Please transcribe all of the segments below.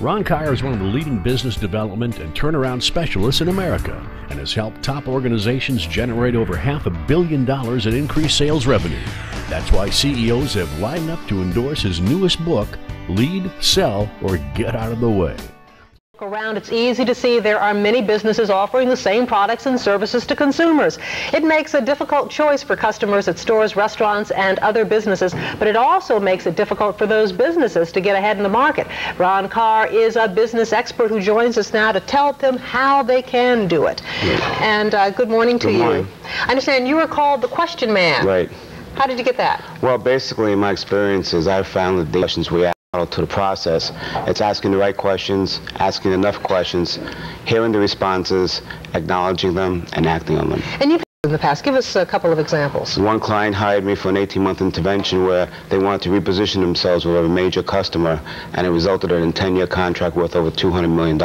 Ron Karr is one of the leading business development and turnaround specialists in America and has helped top organizations generate over half a billion dollars in increased sales revenue. That's why CEOs have lined up to endorse his newest book, Lead, Sell, or Get Out of the Way around, it's easy to see there are many businesses offering the same products and services to consumers. It makes a difficult choice for customers at stores, restaurants, and other businesses, but it also makes it difficult for those businesses to get ahead in the market. Ron Karr is a business expert who joins us now to tell them how they can do it. And uh, good morning to good morning. you. I understand you were called the question man. Right. How did you get that? Well, basically, in my experiences, I've found that the questions we ask to the process. It's asking the right questions, asking enough questions, hearing the responses, acknowledging them, and acting on them. And you've in the past. Give us a couple of examples. One client hired me for an 18-month intervention where they wanted to reposition themselves with a major customer, and it resulted in a 10-year contract worth over $200 million.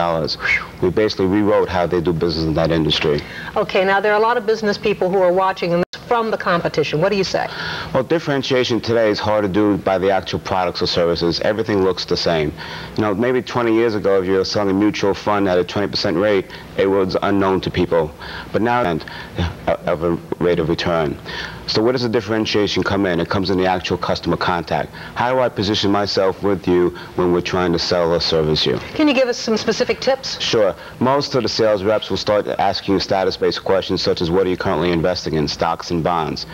We basically rewrote how they do business in that industry. Okay, now there are a lot of business people who are watching, and from the competition. What do you say? Well, differentiation today is hard to do by the actual products or services. Everything looks the same. You know, maybe 20 years ago, if you were selling a mutual fund at a 20% rate, it was unknown to people. But now, uh, of a rate of return. So where does the differentiation come in? It comes in the actual customer contact. How do I position myself with you when we're trying to sell or service you? Can you give us some specific tips? Sure. Most of the sales reps will start asking you status-based questions such as what are you currently investing in, stocks and bonds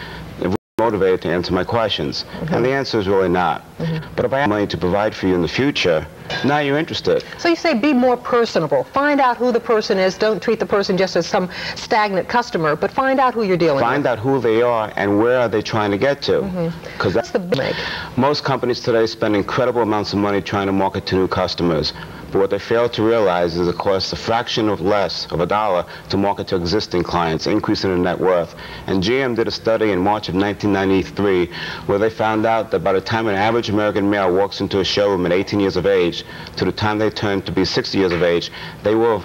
motivated to answer my questions? And the answer is really not. Mm -hmm. But if I have money to provide for you in the future, now you're interested. So you say be more personable. Find out who the person is. Don't treat the person just as some stagnant customer, but find out who you're dealing find with. Find out who they are and where are they trying to get to. Because mm -hmm. that's the big. Most companies today spend incredible amounts of money trying to market to new customers. But what they fail to realize is it costs a fraction of less of a dollar to market to existing clients, increasing their net worth. And GM did a study in March of 1993 where they found out that by the time an average American male walks into a showroom at 18 years of age to the time they turn to be 60 years of age, they will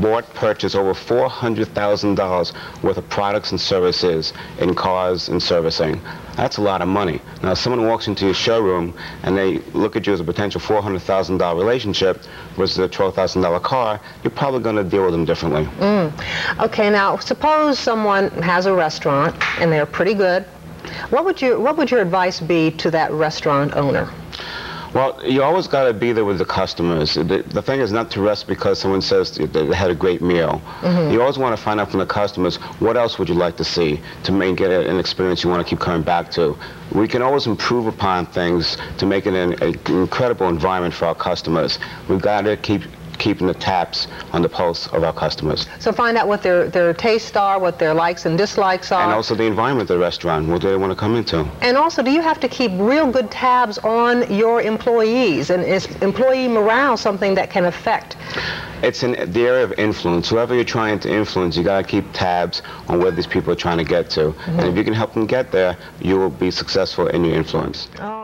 bought, purchased over $400,000 worth of products and services in cars and servicing. That's a lot of money. Now, if someone walks into your showroom and they look at you as a potential $400,000 relationship versus a $12,000 car, you're probably going to deal with them differently. Mm. Okay, now, suppose someone has a restaurant and they're pretty good. What would, you, what would your advice be to that restaurant owner? Well, you always got to be there with the customers. The, the, thing is not to rest because someone says they had a great meal. Mm -hmm. You always want to find out from the customers, what else would you like to see to make it an experience you want to keep coming back to. We can always improve upon things to make it an, an incredible environment for our customers. We've got to keep keeping the taps on the pulse of our customers. So find out what their, their tastes are, what their likes and dislikes are. And also the environment of the restaurant, what do they want to come into. And also, do you have to keep real good tabs on your employees? And is employee morale something that can affect? It's in the area of influence. Whoever you're trying to influence, you got to keep tabs on where these people are trying to get to. Mm -hmm. And if you can help them get there, you will be successful in your influence. Right.